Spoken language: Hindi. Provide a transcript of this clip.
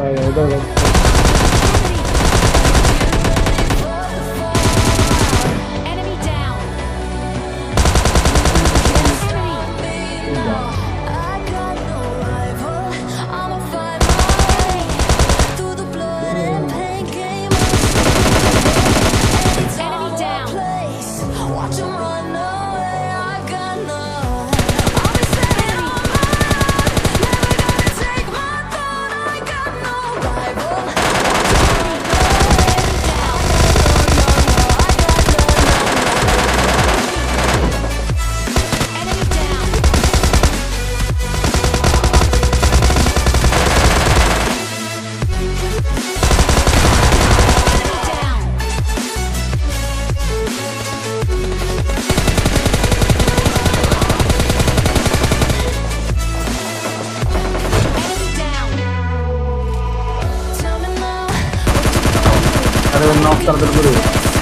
哎，我这个。knocked out the guru.